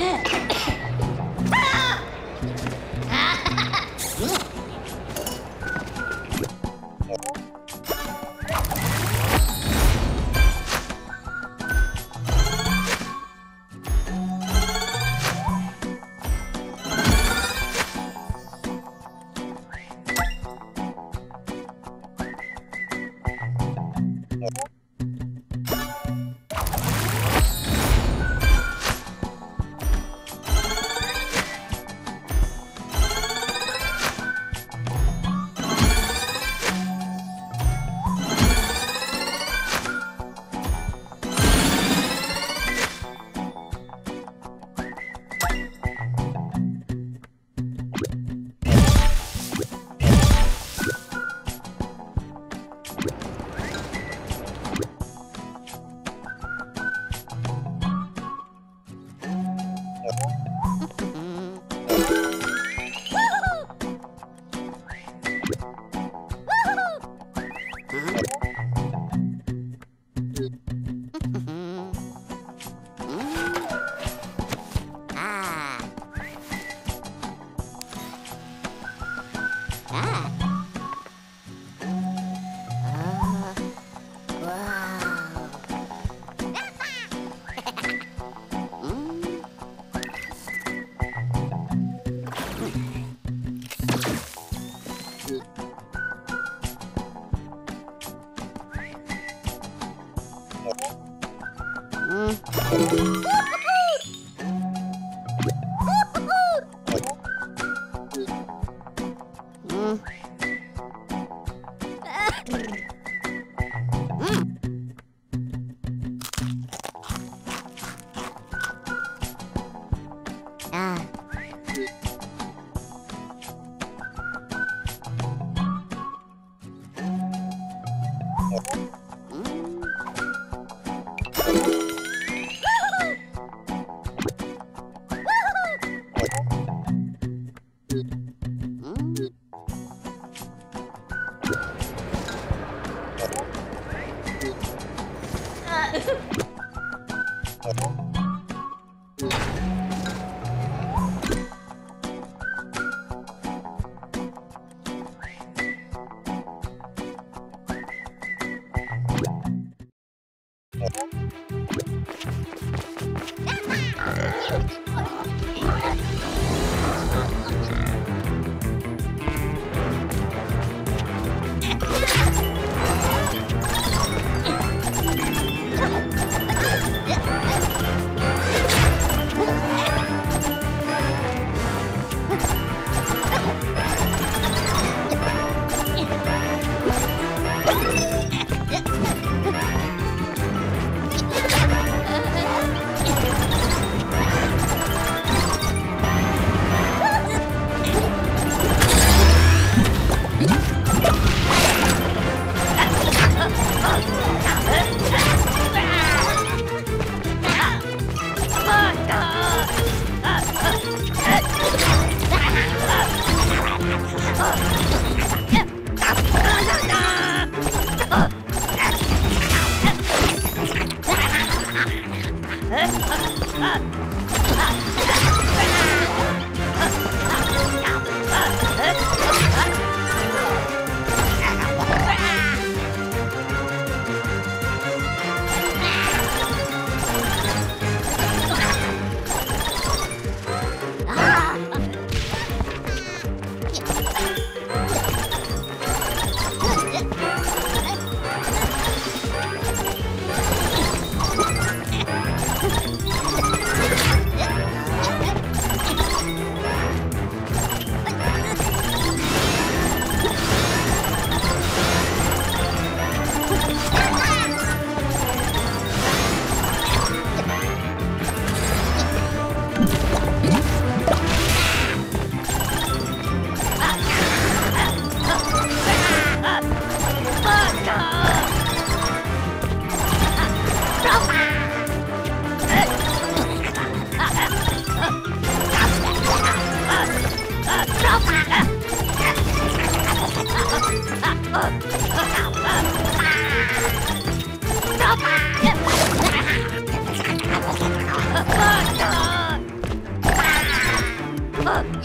Yeah. Ah. Ha ha ha! Okay. Ah!